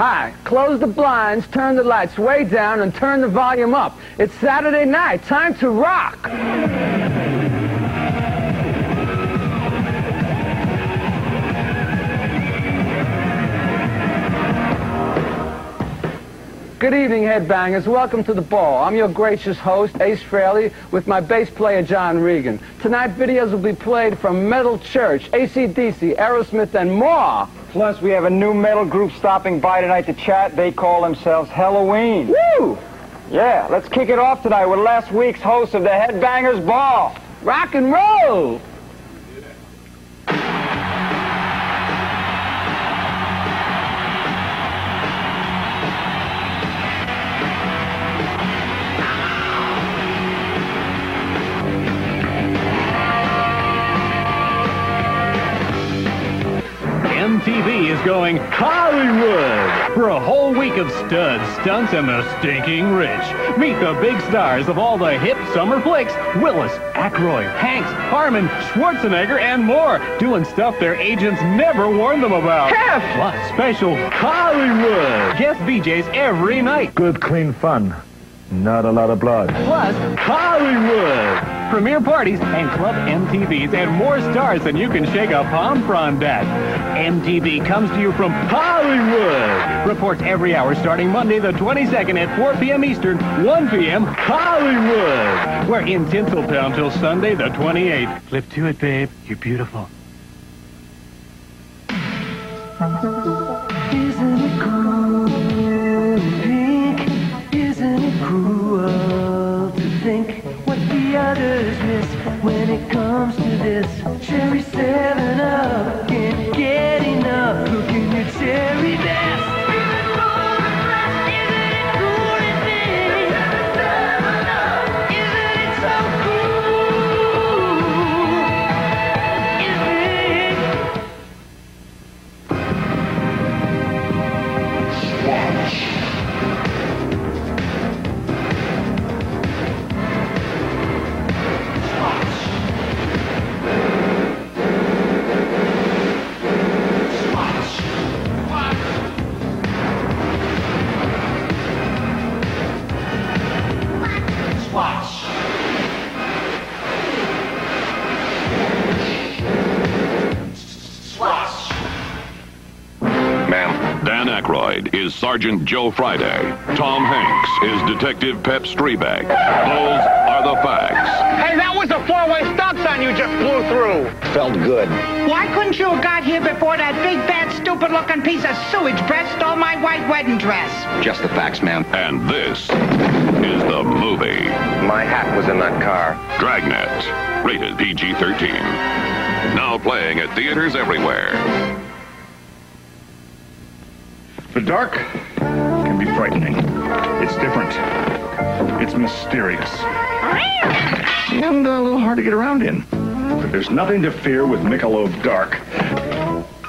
Hi, close the blinds, turn the lights way down, and turn the volume up. It's Saturday night. Time to rock. Good evening, headbangers. Welcome to the ball. I'm your gracious host, Ace Frehley, with my bass player, John Regan. Tonight, videos will be played from Metal Church, ACDC, Aerosmith, and more. Plus, we have a new metal group stopping by tonight to chat. They call themselves Helloween. Woo! Yeah, let's kick it off tonight with last week's host of the Headbangers Ball. Rock and roll! Is going Hollywood for a whole week of studs, stunts, and the stinking rich. Meet the big stars of all the hip summer flicks Willis, Aykroyd, Hanks, Harmon, Schwarzenegger, and more, doing stuff their agents never warned them about. Hef! Plus, special Hollywood guest VJs every night. Good, clean fun. Not a lot of blood. Plus, Hollywood! Premiere parties and Club MTVs and more stars than you can shake a palm frond at. MTV comes to you from Hollywood! Reports every hour starting Monday the 22nd at 4 p.m. Eastern, 1 p.m. Hollywood! We're in Tinseltown till Sunday the 28th. Flip to it, babe. You're beautiful. Others miss when it comes to this? Cherry 7 up, can't get enough. Looking your cherry best. Sergeant Joe Friday. Tom Hanks is Detective Pep Streebek. Those are the facts. Hey, that was a four-way stop sign you just blew through. Felt good. Why couldn't you have got here before that big, bad, stupid-looking piece of sewage breath stole my white wedding dress? Just the facts, ma'am. And this is the movie My hat was in that car. Dragnet, rated PG 13. Now playing at theaters everywhere. The dark can be frightening. It's different. It's mysterious. And a little hard to get around in. But there's nothing to fear with Michelob Dark.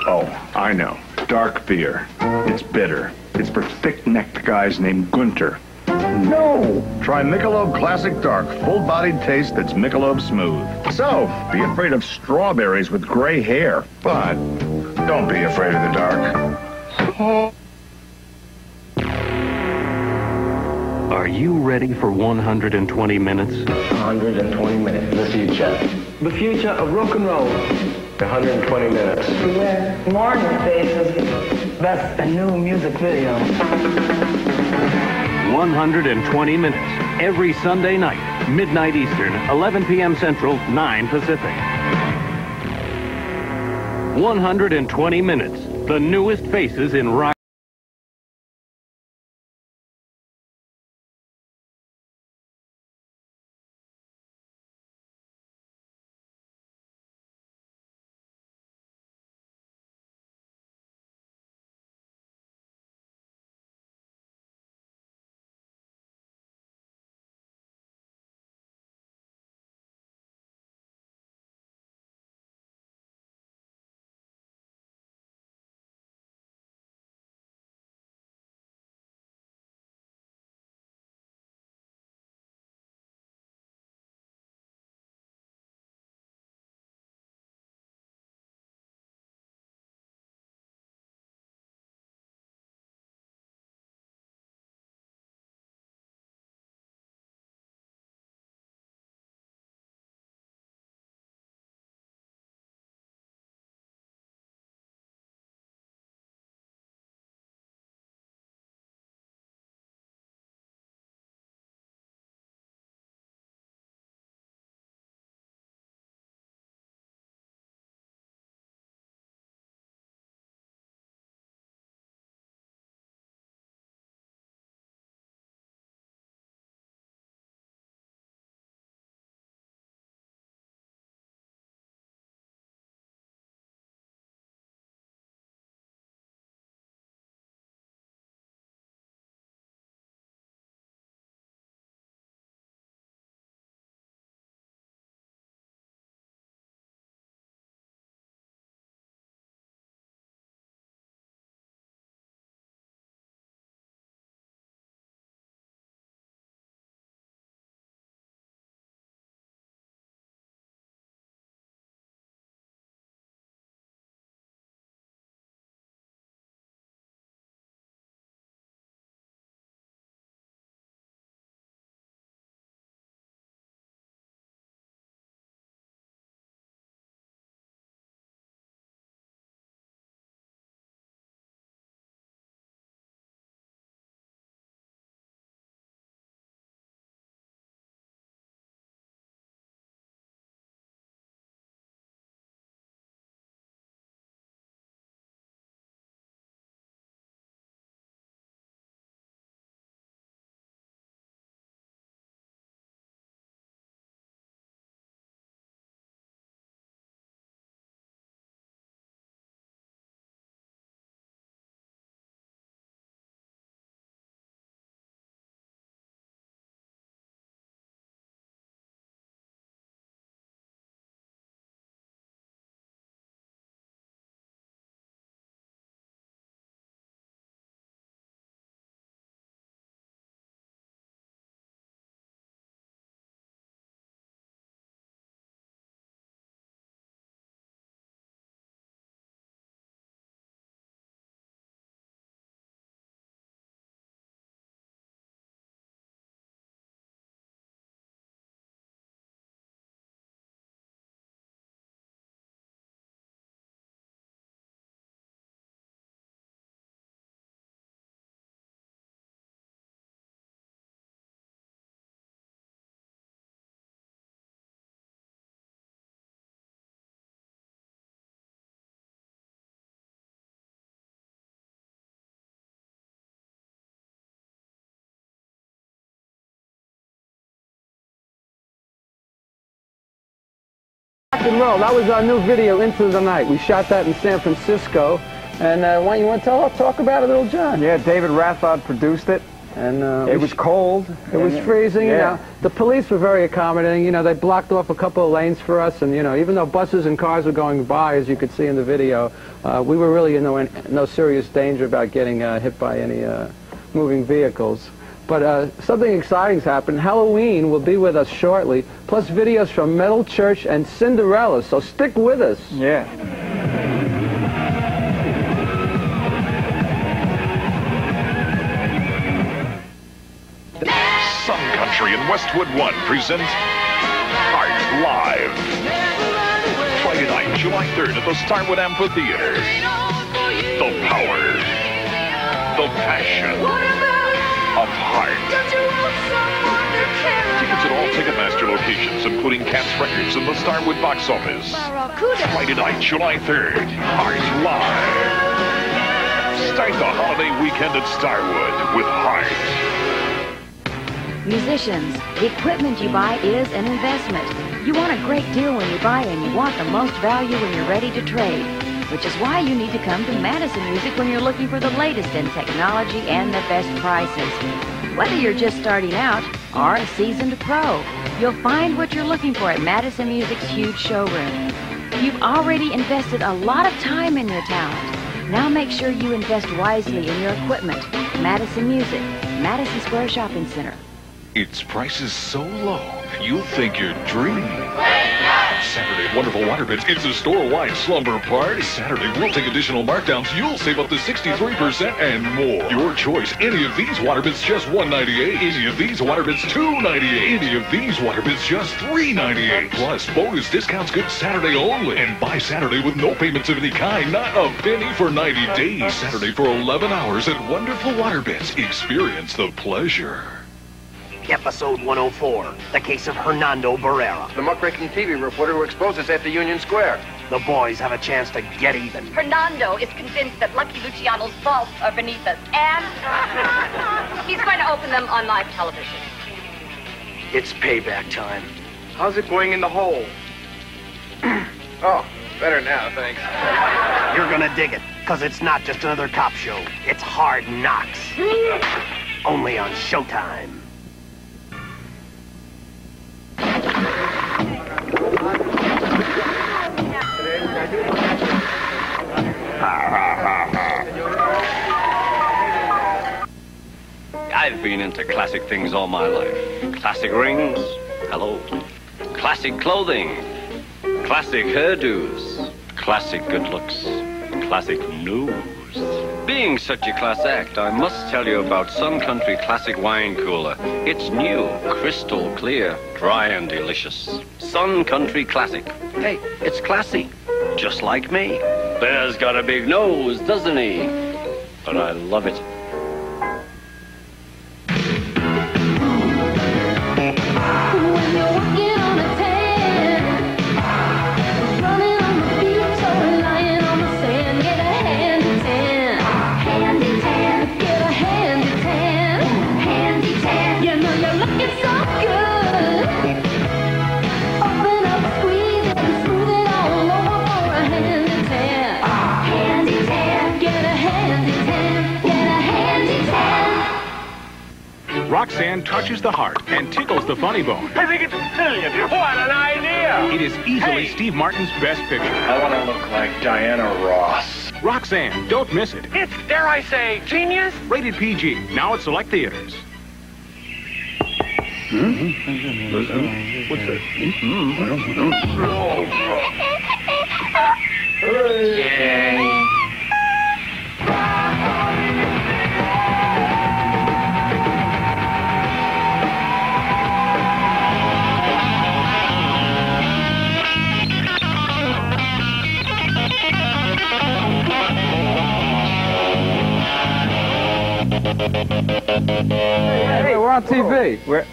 Oh, I know. Dark beer. It's bitter. It's for thick-necked guys named Gunter. No! Try Michelob Classic Dark, full-bodied taste that's Michelob smooth. So, be afraid of strawberries with gray hair, but don't be afraid of the dark. Are you ready for 120 minutes? 120 minutes. The future. The future of rock and roll. 120 minutes. Wear morning faces. That's a new music video. 120 minutes every Sunday night, midnight Eastern, 11 p.m. Central, 9 Pacific. 120 minutes, the newest faces in rock. Rock and Roll. That was our new video, Into the Night. We shot that in San Francisco. And uh, why don't you want to tell, talk about it, little John? Yeah, David Rathod produced it. And uh, It was cold. It was freezing, you Yeah. know. The police were very accommodating. You know, they blocked off a couple of lanes for us, and you know, even though buses and cars were going by, as you could see in the video, uh, we were really in no, no serious danger about getting uh, hit by any uh, moving vehicles. But uh, something exciting's happened. Helloween will be with us shortly, plus videos from Metal Church and Cinderella. So stick with us. Yeah. Sun Country and Westwood One present Heart Live. Friday night, July 3rd at the Starwood Amphitheater. The power, the passion of heart. Tickets at all Ticketmaster locations, including Cats Records and the Starwood box office. Friday night, July 3rd, Heart Live. Start the holiday weekend at Starwood with Heart. Musicians, the equipment you buy is an investment. You want a great deal when you buy and you want the most value when you're ready to trade. Which is why you need to come to Madison Music when you're looking for the latest in technology and the best prices. Whether you're just starting out or a seasoned pro, you'll find what you're looking for at Madison Music's huge showroom. You've already invested a lot of time in your talent. Now make sure you invest wisely in your equipment. Madison Music, Madison Square Shopping Center. Its prices so low, you'll think you're dreaming. Saturday Wonderful Water Beds, it's a store-wide slumber party. Saturday, we'll take additional markdowns. You'll save up to 63% and more. Your choice. Any of these water beds just $1.98. Any of these water beds $2.98. Any of these water beds just $3.98. Plus, bonus discounts good Saturday only. And buy Saturday with no payments of any kind. Not a penny for 90 days. Saturday for 11 hours at Wonderful Water Beds. Experience the pleasure. Episode 104, the case of Hernando Barrera. The muckraking TV reporter who exposed us after Union Square. The boys have a chance to get even. Hernando is convinced that Lucky Luciano's vaults are beneath us, and he's going to open them on live television. It's payback time. How's it going in the hole? oh, better now, thanks. You're gonna dig it, because it's not just another cop show. It's Hard Knocks. Only on Showtime. I've been into classic things all my life. Classic rings, hello. Classic clothing, classic hairdos, classic good looks, classic news. Being such a class act, I must tell you about Sun Country Classic Wine Cooler. It's new, crystal clear, dry and delicious. Sun Country Classic. Hey, it's classy, just like me. Bear's got a big nose, doesn't he? But I love it. Touches the heart and tickles the funny bone. I think it's brilliant. What an idea! It is easily Steve Martin's best picture. I want to look like Diana Ross. Roxanne, don't miss it. It's, dare I say, genius? Rated PG, now at select theaters. Hmm. What's that? Hmm? Hmm? Hmm? Yay. Hey, hey, we're on TV. We're,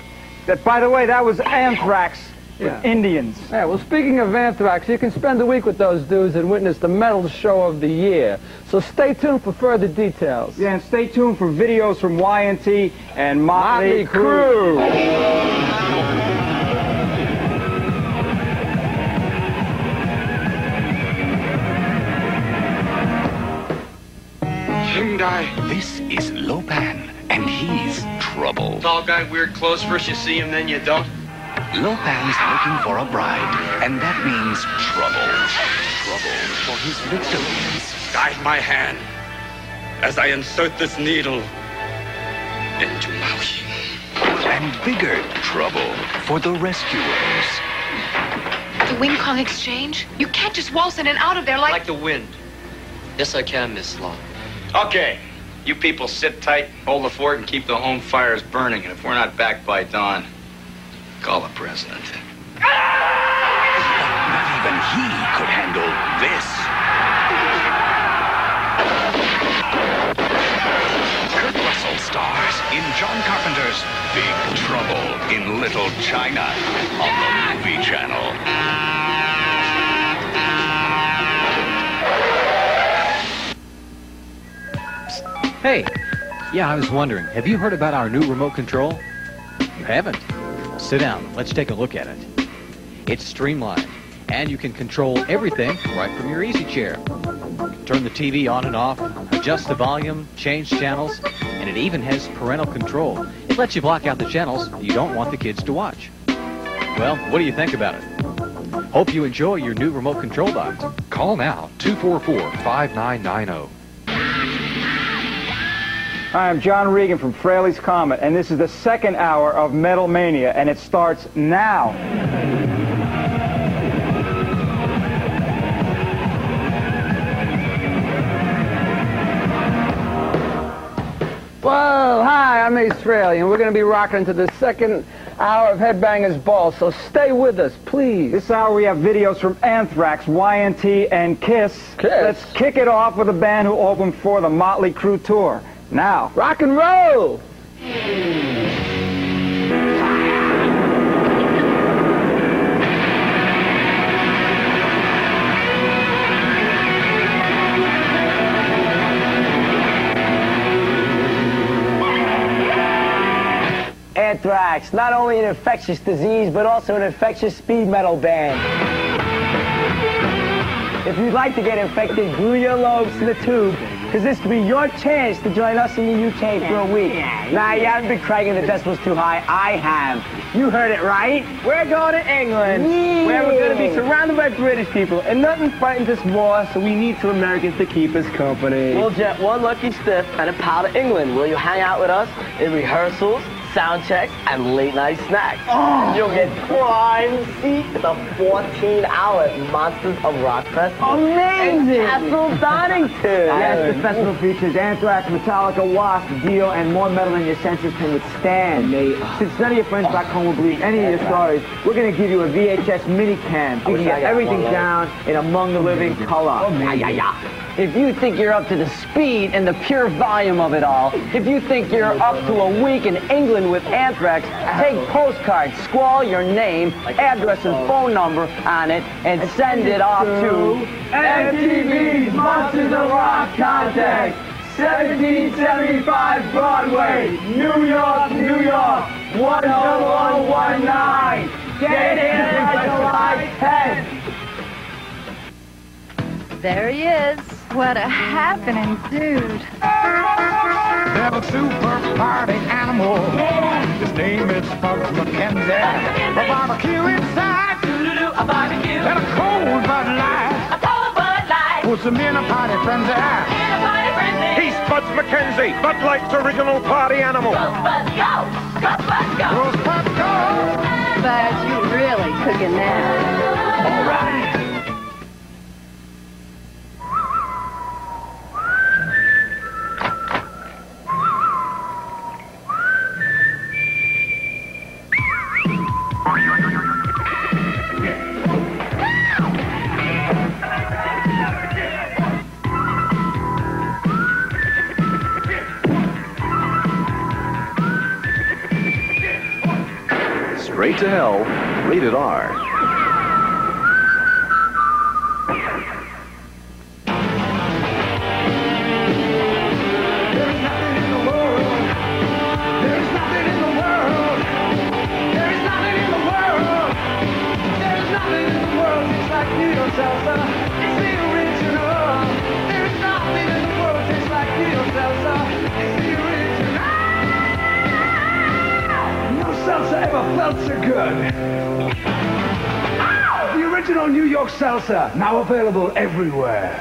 that, by the way, that was Anthrax yeah. with Indians. Yeah, well, speaking of Anthrax, you can spend a week with those dudes and witness the metal show of the year. So stay tuned for further details. Yeah, and stay tuned for videos from Y&T and Motley, Motley Hyundai. This Lo Pan, and he's trouble. Tall guy, weird clothes. First you see him, then you don't. Lo Pan's looking for a bride, and that means trouble. Trouble for his victims. Guide my hand as I insert this needle into Maui. And bigger trouble for the rescuers. The Wing Kong Exchange? You can't just waltz in and out of there like... Like the wind. Yes, I can, Miss Law. Okay. You people sit tight, hold the fort, and keep the home fires burning. And if we're not back by dawn, call the president. Not even he could handle this. Kurt Russell stars in John Carpenter's Big Trouble in Little China on the Movie Channel. Hey, yeah, I was wondering, have you heard about our new remote control? You haven't? Well, sit down. Let's take a look at it. It's streamlined, and you can control everything right from your easy chair. Turn the TV on and off, adjust the volume, change channels, and it even has parental control. It lets you block out the channels you don't want the kids to watch. Well, what do you think about it? Hope you enjoy your new remote control box. Call now, 244-5990. Hi, I'm John Regan from Frehley's Comet, and this is the second hour of Metal Mania, and it starts now. Whoa, hi, I'm Ace Frehley, and we're going to be rocking to the second hour of Headbangers Ball, so stay with us, please. This hour we have videos from Anthrax, Y&T, and Kiss. Kiss. Let's kick it off with a band who opened for the Motley Crue tour. Now, rock and roll! Anthrax, not only an infectious disease, but also an infectious speed metal band. If you'd like to get infected, glue your lobes to the tube, because this could be your chance to join us in the UK for a week. Nah, you haven't been cranking the decibels too high. I have. You heard it right. We're going to England, yeah. where we're going to be surrounded by British people, and nothing frightens us more, so we need some Americans to keep us company. We'll jet one lucky stiff and a pal to England. Will you hang out with us in rehearsals, sound checks, and late night snacks? Oh. You'll get prime seat at the 14-hour Monsters of Rock Festival. Amazing! Castle Donington. Yes, the festival features Anthrax, Metallica, Wasp, Dio, and more metal than your senses can withstand. Since none of your friends back home will believe any of your stories, we're going to give you a VHS mini cam. Oh, you can get everything down in Among the Living color. Yeah, yeah, yeah. If you think you're up to the speed and the pure volume of it all, if you think you're up to a week in England with Anthrax, take postcards, scrawl your name, address, and phone number on it, and send it off to MTV's Monsters of Rock Contest, 1775 Broadway, New York, New York, 10119. Get in by July 10th. There he is. What a happening dude. They're the super party animal. His name is Spuds MacKenzie. A barbecue inside. A barbecue. And a cold Bud Light. A cold Bud Light. Puts him in a party frenzy. In a party frenzy. He's Spuds MacKenzie, Bud Light's original party animal. Buzz, go! Go, Buzz, go! Goes Bud, go! Buzz, you really cooking now. Rated R. available everywhere.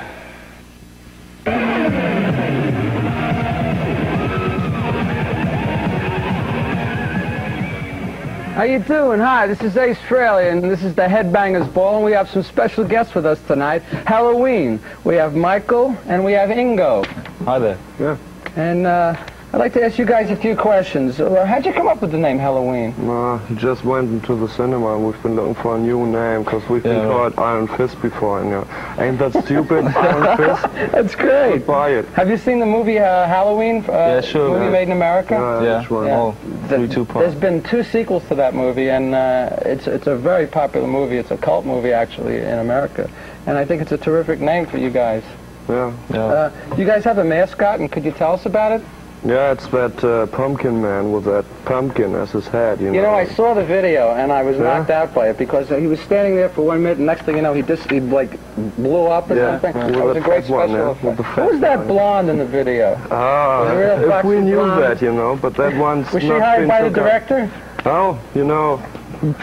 How you doing? Hi, this is Ace Frehley, and this is the Headbangers Ball, and we have some special guests with us tonight. Helloween. We have Michael, and we have Ingo. Hi there. Yeah. And uh, I'd like to ask you guys a few questions. Uh, how'd you come up with the name Helloween? Uh, just went into the cinema and we've been looking for a new name because we've been Yeah. called Iron Fist before. And, uh, ain't that stupid? Iron Fist? That's great. Buy it. Have you seen the movie uh, Halloween? Uh, Yeah, sure, Movie man. made in America? Yeah, Yeah. which one? Oh, The- three, two parts. There's been two sequels to that movie, and uh, it's it's a very popular movie. It's a cult movie actually in America, and I think it's a terrific name for you guys. Yeah. Yeah. Uh, you guys have a mascot, and could you tell us about it? Yeah, it's that uh, pumpkin man with that pumpkin as his hat, you know. You know, I saw the video, and I was Yeah? knocked out by it because he was standing there for one minute, and next thing you know, he just he like blew up or Yeah, something. with That was a great one, special yeah, effect. with the Who fat was that one. blonde in the video? Ah, if we knew blonde. that, you know, but that one's Was she not hired been by the director? Oh, you know,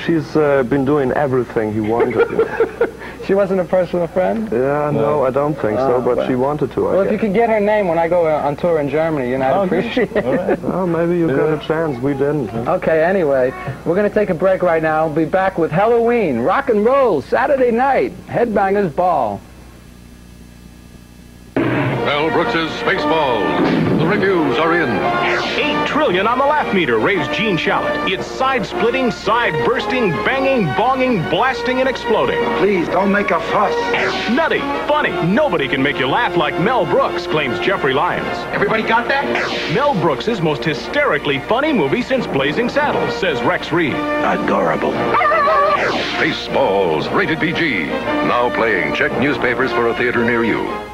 she's uh, been doing everything he wanted. She wasn't a personal friend? yeah, no, I don't think so, Oh, but well. she wanted to, I Well, if you guess. could get her name when I go uh, on tour in Germany, you know, I'd appreciate it. Oh, maybe you got a chance. We didn't. huh? Okay, anyway, we're going to take a break right now. We'll be back with Helloween, rock and roll, Saturday night, Headbangers Ball. Mel Brooks's Spaceballs. The reviews are in. Eight trillion on the laugh meter, raves Gene Shalit. It's side-splitting, side-bursting, banging, bonging, blasting, and exploding. Please, don't make a fuss. Nutty, funny, nobody can make you laugh like Mel Brooks, claims Jeffrey Lyons. Everybody got that? Mel Brooks's most hysterically funny movie since Blazing Saddles, says Rex Reed. Adorable. Spaceballs, rated PG. Now playing. Check newspapers for a theater near you.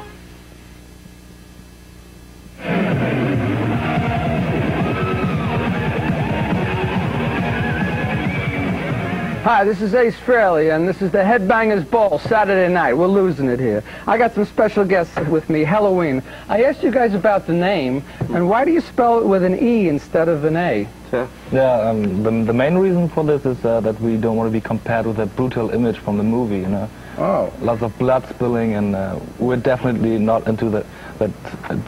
Hi, this is Ace Frehley, and this is the Headbangers Ball, Saturday night. We're losing it here. I got some special guests with me, Helloween. I asked you guys about the name, and why do you spell it with an E instead of an A? Yeah, um, the, the main reason for this is uh, that we don't want to be compared with that brutal image from the movie, you know. Oh. Lots of blood spilling, and uh, we're definitely not into the, that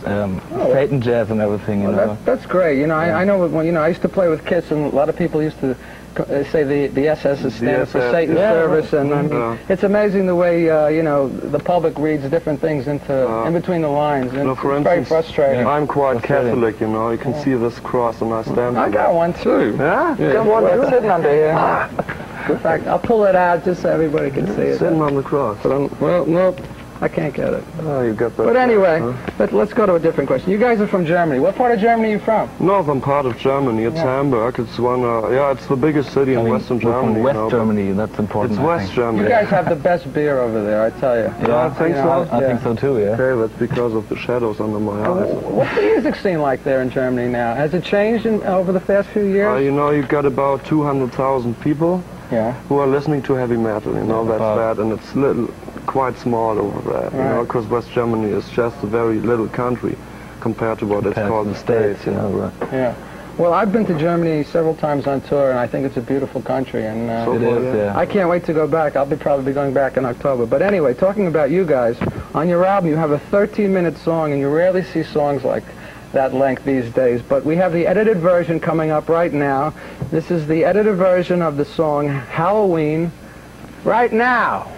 um, Oh. Satan jazz and everything, you Well, know. that, that's great. You know, I, I know when you know I used to play with kids, and a lot of people used to co- uh, say the the SS is standing for SS, Satan's yeah. service, and I mean, Yeah. it's amazing the way uh, you know the public reads different things into uh, in between the lines, and No, for it's very instance, frustrating. I'm quite Frustrating. Catholic, you know. You can see this cross, and I mm-hmm. stand I got that. one too. Yeah? yeah. Got one that's sitting under here. In fact, I'll pull it out just so everybody can see it. Sitting on the cross. But I'm, well, nope, I can't get it. Oh, you got that. But anyway, Huh? let, let's go to a different question. You guys are from Germany. What part of Germany are you from? Northern part of Germany. It's Yeah. Hamburg. It's one. Uh, yeah, it's the biggest city in I mean, Western we're from Germany. you West know, Germany, that's important, It's I West think. Germany. You guys have the best beer over there, I tell you. Yeah, I think You know, so. I yeah. think so too, yeah. Okay, that's because of the shadows under my eyes. What's the music scene like there in Germany now? Has it changed in, over the past few Uh, years? you know, you've got about 200,000 people Yeah. who are listening to heavy metal. You know, that's About- that, and it's little, quite small over there. You know, because West Germany is just a very little country compared to what it's called the States. you know. right. Yeah. Well, I've been to Germany several times on tour, and I think it's a beautiful country. And uh, So It far, is, yeah. yeah. I can't wait to go back. I'll be probably going back in October. But anyway, talking about you guys, on your album you have a 13-minute song, and you rarely see songs like that length these days. But we have the edited version coming up right now. This is the edited version of the song Halloween right now.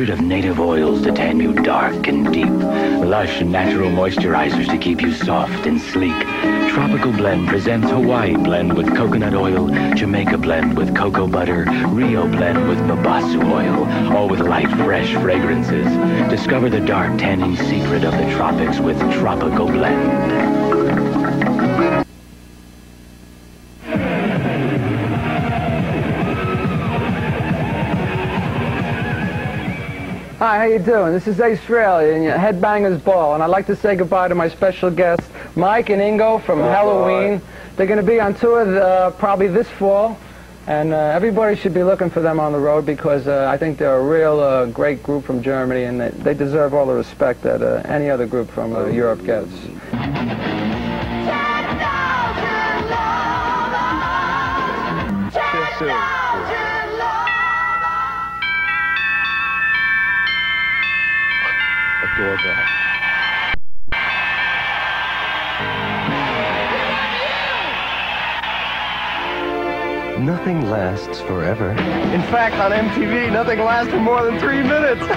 Secret of native oils to tan you dark and deep. Lush natural moisturizers to keep you soft and sleek. Tropical Blend presents Hawaii Blend with coconut oil, Jamaica Blend with cocoa butter, Rio Blend with babassu oil, all with light, fresh fragrances. Discover the dark tanning secret of the tropics with Tropical Blend. How you doing? This is Ace Frehley and your Headbangers Ball, and I'd like to say goodbye to my special guests, Mike and Ingo from Helloween. They're going to be on tour uh, probably this fall, and uh, everybody should be looking for them on the road because uh, I think they're a real uh, great group from Germany, and they, they deserve all the respect that uh, any other group from uh, Europe gets. Adore that. Nothing lasts forever. In fact, on MTV, nothing lasts for more than three minutes.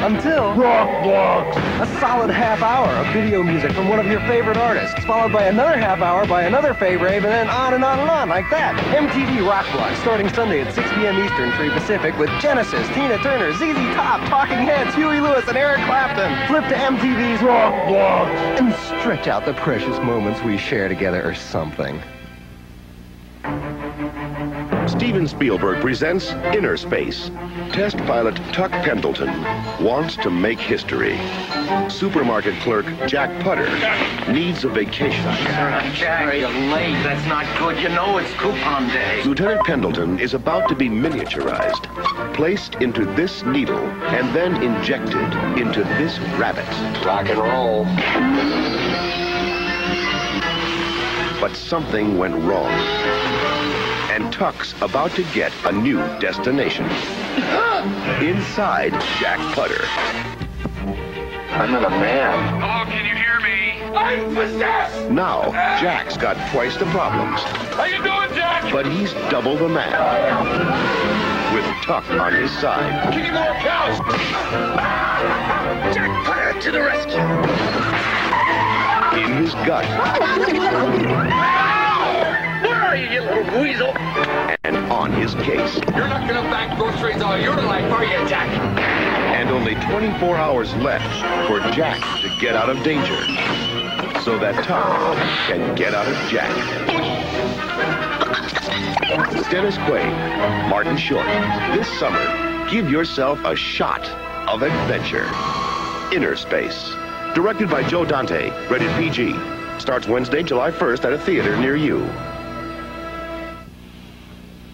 Until... Rock Blocks! A solid half hour of video music from one of your favorite artists, followed by another half hour by another favorite, and then on and on and on, like that. MTV Rock Blocks, starting Sunday at 6 p.m. Eastern, 3 Pacific, with Genesis, Tina Turner, ZZ Top, Talking Heads, Huey Lewis, and Eric Clapton. Flip to MTV's Rock Blocks and stretch out the precious moments we share together or something. Steven Spielberg presents Innerspace. Test pilot Tuck Pendleton wants to make history. Supermarket clerk Jack Putter needs a vacation. Jack, you're late. That's not good. You know it's coupon day. Lieutenant Pendleton is about to be miniaturized, placed into this needle, and then injected into this rabbit. Rock and roll. But something went wrong. And Tuck's about to get a new destination. Inside Jack Putter. I'm not a man. Hello, can you hear me? I'm possessed! Now, Jack's got twice the problems, How you doing, Jack? but he's double the man. With Tuck on his side. Kitty more cows! Jack Putter to the rescue! In his gut. Where you, you little weasel? And on his case. You're not gonna back groceries all your life, are you, Jack? And only 24 hours left for Jack to get out of danger. So that Tom can get out of Jack. Dennis Quaid, Martin Short. This summer, give yourself a shot of adventure. Innerspace. Directed by Joe Dante. Rated PG. Starts Wednesday, July 1st at a theater near you.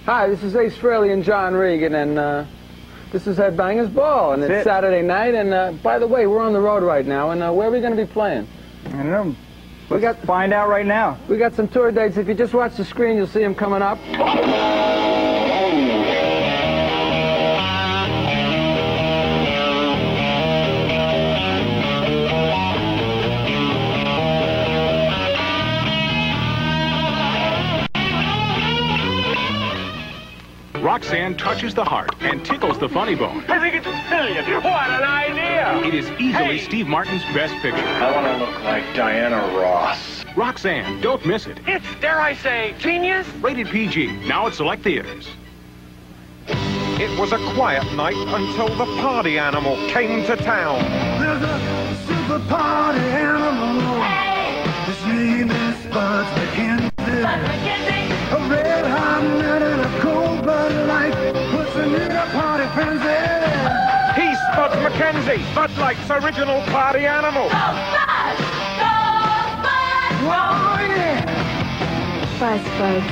Hi, this is Ace Frehley and John Regan, and uh, this is Headbangers Ball, and it's it. Saturday night. And uh, by the way, we're on the road right now, and uh, where are we going to be playing? I don't know. We got find out right now. We got some tour dates. If you just watch the screen, you'll see them coming up. Roxanne touches the heart and tickles the funny bone. I think it's brilliant. What an idea! It is easily Steve Martin's best picture. I want to look like Diana Ross. Roxanne, don't miss it. It's, dare I say, genius? Rated PG, now at select theaters. It was a quiet night until the party animal came to town. There's a super party animal. His name is Buzz MacKenzie. A red a party frenzy. He's Spuds MacKenzie, Bud Light's original party animal. Oh, yeah. Buzz, Buzz.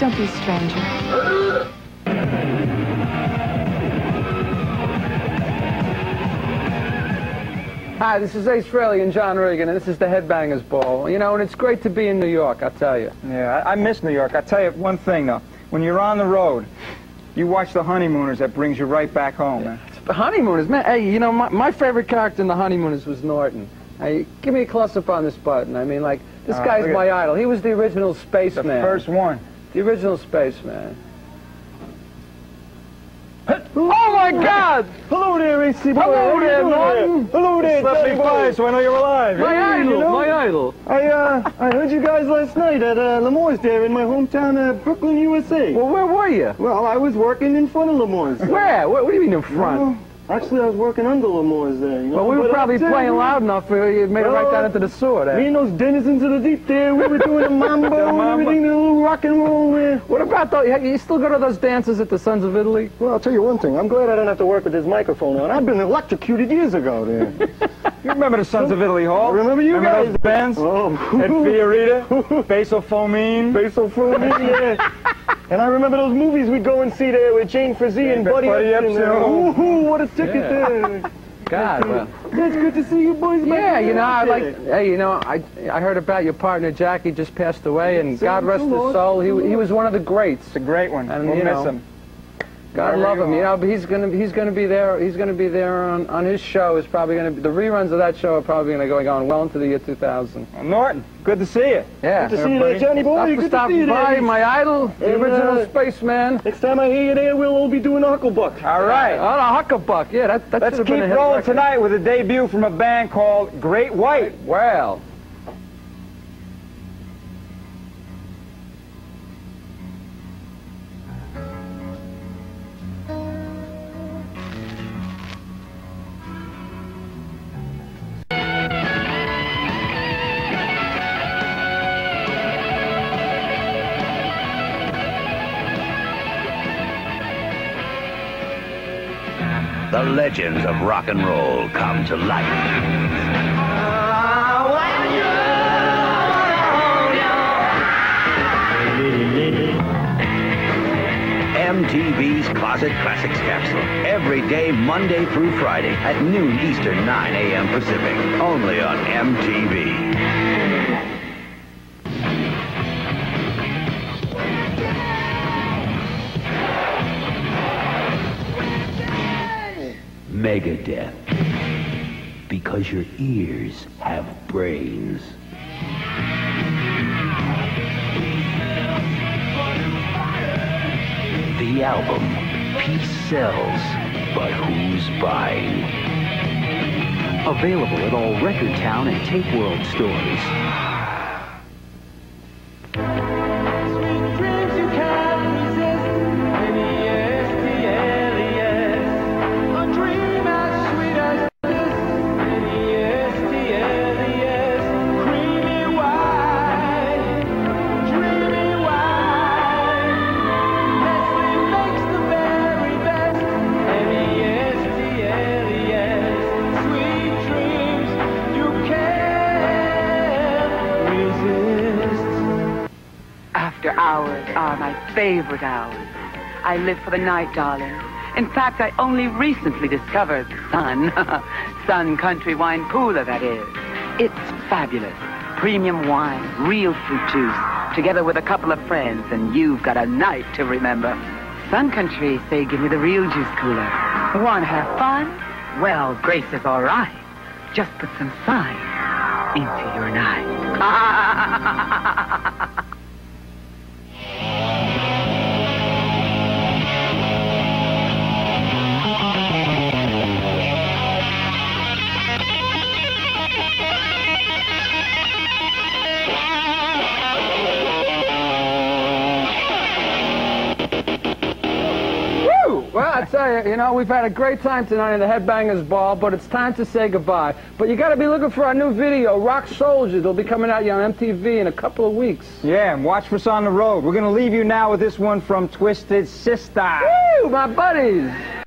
Don't be a stranger. Hi, this is Ace Frehley and John Regan, and this is the Headbangers Ball. You know, and it's great to be in New York, I tell you. Yeah, I, I miss New York. I tell you one thing though, when you're on the road, you watch the honeymooners. That brings you right back home, man. That's Honeymooners, man. Hey, you know, my, my favorite character in the Honeymooners was Norton. Hey, give me a close-up on this button. I mean, like, this Uh, guy's my idol. He was the original spaceman. The first one. The original spaceman. Oh my God! Hello there, AC boy. Hello there, Norton. Hello there, me boy. so I know you're alive. My Hey, idol, you know, my idol. I uh, I heard you guys last night at uh, Lemoy's there in my hometown of Brooklyn, USA. Well, where were you? Well, I was working in front of Lemoy's. Where? What, what do you mean in front? Well, actually, I was working under Lemoy's there. You know? Well, we were But probably playing you, loud enough for you made it right down uh, into the sewer there. Me and those denizens of the deep there, we were doing a mambo and everything, a little rock and roll there. What about those? You still go to those dances at the Sons of Italy? Well, I'll tell you one thing. I'm glad I don't have to work with this microphone on. I've been electrocuted years ago there. You remember the Sons of Italy Hall? I remember you remember guys. those bands? Oh. Ed Fiorita, Basil Fomeen. Basil Fomeen, yeah. And I remember those movies we'd go and see there with Jane Frazee and Buddy, Buddy there. Ooh, what a ticket Yeah. there. God, well. It's good to see you boys back Yeah, you know, I like. Hey, you know, I I heard about your partner Jackie just passed away, and God rest his soul. He he was one of the greats. It's a great one. And, we'll miss know, him. God love him, you know. But he's gonna he's gonna be there. He's gonna be there on on his show. Is probably gonna be the reruns of that show are probably gonna go on well into the year 2000. Well, Norton, good to see you. Yeah. Good to see you there, Johnny boy. Stop Good to stopping see you by, there. my idol, the And, original uh, spaceman. Next time I hear you there, we'll all be doing Hucklebuck. All right. on a Hucklebuck. Yeah, that that Let's keep a rolling record. tonight with a debut from a band called Great White. Well. Legends of rock and roll come to life. MTV's Closet Classics Capsule. Every day, Monday through Friday at noon Eastern, 9 a.m. Pacific. Only on MTV. Megadeth. Because your ears have brains. The album, Peace Sells, but who's buying? Available at all Record Town and Tape World stores. I live for the night, darling. In fact, I only recently discovered Sun. Sun Country Wine Cooler, that is. It's fabulous. Premium wine, real fruit juice, together with a couple of friends, and you've got a night to remember. Sun Country say give me the real juice cooler. Want to have fun? Well, Grace is all right. Just put some sun into your night. Well, I tell you, you know, we've had a great time tonight in the Headbangers Ball, but it's time to say goodbye. But you got to be looking for our new video, Rock Soldiers. It'll be coming out on MTV in a couple of weeks. Yeah, and watch for us on the road. We're going to leave you now with this one from Twisted Sister. Woo! My buddies!